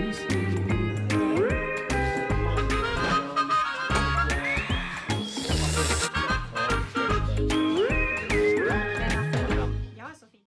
Tschüss.